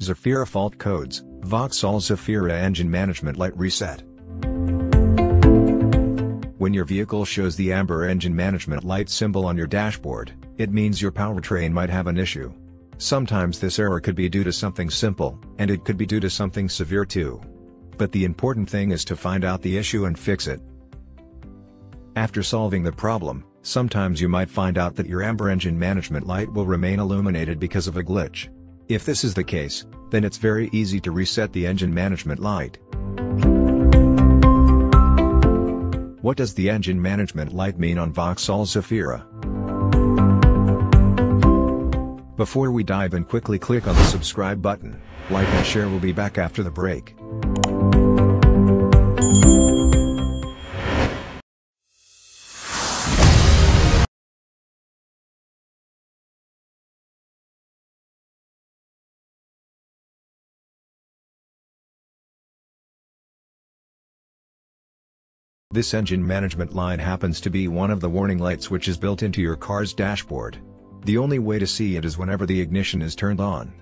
Zafira fault codes, Vauxhall Zafira engine management light reset. When your vehicle shows the amber engine management light symbol on your dashboard, it means your powertrain might have an issue. Sometimes this error could be due to something simple, and it could be due to something severe too. But the important thing is to find out the issue and fix it. After solving the problem, sometimes you might find out that your amber engine management light will remain illuminated because of a glitch. If this is the case, then it's very easy to reset the engine management light. What does the engine management light mean on Vauxhall Zafira? Before we dive in quickly click on the subscribe button, like and share we'll be back after the break. This engine management line happens to be one of the warning lights which is built into your car's dashboard. The only way to see it is whenever the ignition is turned on.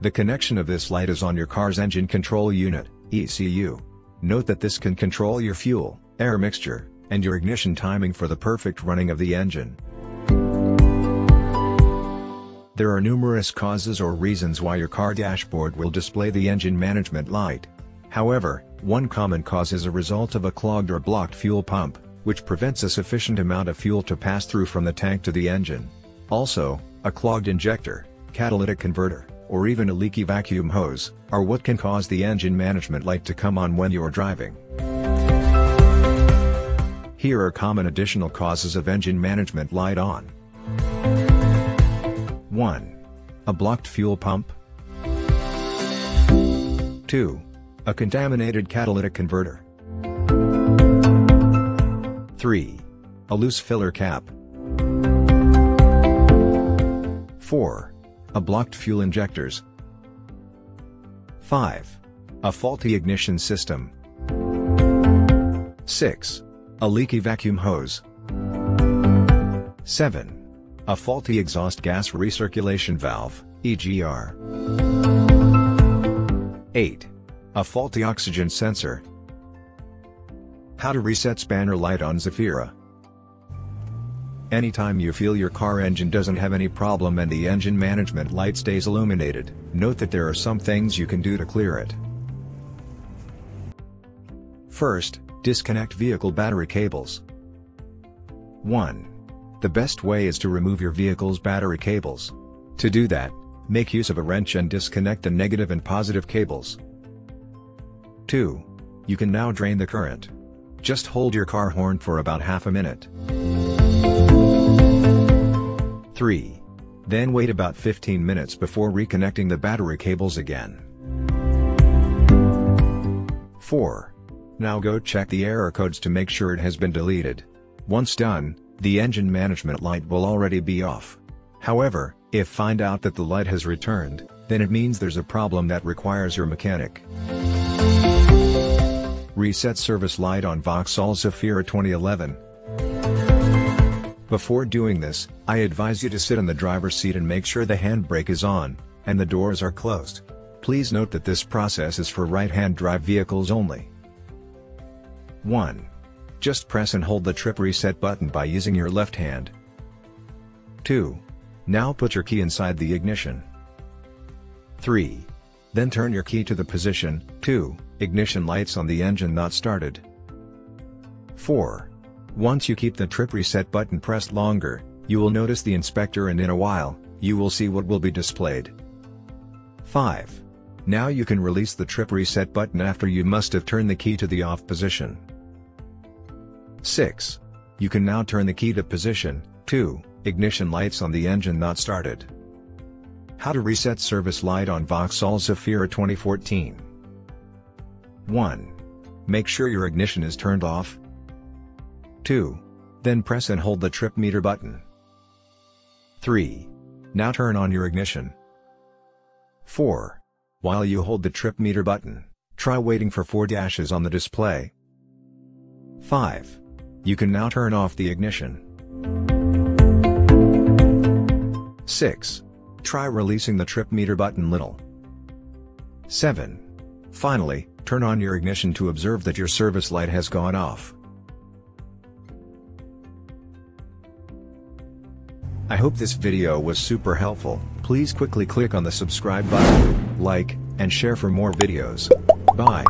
The connection of this light is on your car's engine control unit, ECU. Note that this can control your fuel, air mixture, and your ignition timing for the perfect running of the engine. There are numerous causes or reasons why your car dashboard will display the engine management light. However, one common cause is a result of a clogged or blocked fuel pump, which prevents a sufficient amount of fuel to pass through from the tank to the engine. Also, a clogged injector, catalytic converter, or even a leaky vacuum hose, are what can cause the engine management light to come on when you're driving. Here are common additional causes of engine management light on. 1. A blocked fuel pump. 2. A contaminated catalytic converter. 3. A loose filler cap. 4. A blocked fuel injectors. 5. A faulty ignition system. 6. A leaky vacuum hose. 7. A faulty exhaust gas recirculation valve, EGR. 8. A faulty oxygen sensor. How to reset spanner light on Zafira. Anytime you feel your car engine doesn't have any problem and the engine management light stays illuminated, note that there are some things you can do to clear it. First, disconnect vehicle battery cables. 1. The best way is to remove your vehicle's battery cables. To do that, make use of a wrench and disconnect the negative and positive cables. 2. You can now drain the current. Just hold your car horn for about half a minute. 3. Then wait about 15 minutes before reconnecting the battery cables again. 4. Now go check the error codes to make sure it has been deleted. Once done, the engine management light will already be off. However, if find out that the light has returned, then it means there's a problem that requires your mechanic. Reset service light on Vauxhall Zafira 2011. Before doing this, I advise you to sit in the driver's seat and make sure the handbrake is on, and the doors are closed. Please note that this process is for right-hand drive vehicles only. 1. Just press and hold the trip reset button by using your left hand. 2. Now put your key inside the ignition. 3. Then turn your key to the position 2 ignition lights on the engine not started. 4. Once you keep the trip reset button pressed longer, you will notice the inspector and in a while, you will see what will be displayed. 5. Now you can release the trip reset button after you must have turned the key to the off position. 6. You can now turn the key to position 2, ignition lights on the engine not started. How to reset service light on Vauxhall Zafira 2014 1. Make sure your ignition is turned off. 2. Then press and hold the trip meter button. 3. Now turn on your ignition. 4. While you hold the trip meter button, try waiting for 4 dashes on the display. 5. You can now turn off the ignition. 6. Try releasing the trip meter button little. 7. Finally, turn on your ignition to observe that your service light has gone off. I hope this video was super helpful, please quickly click on the subscribe button, like, and share for more videos. Bye.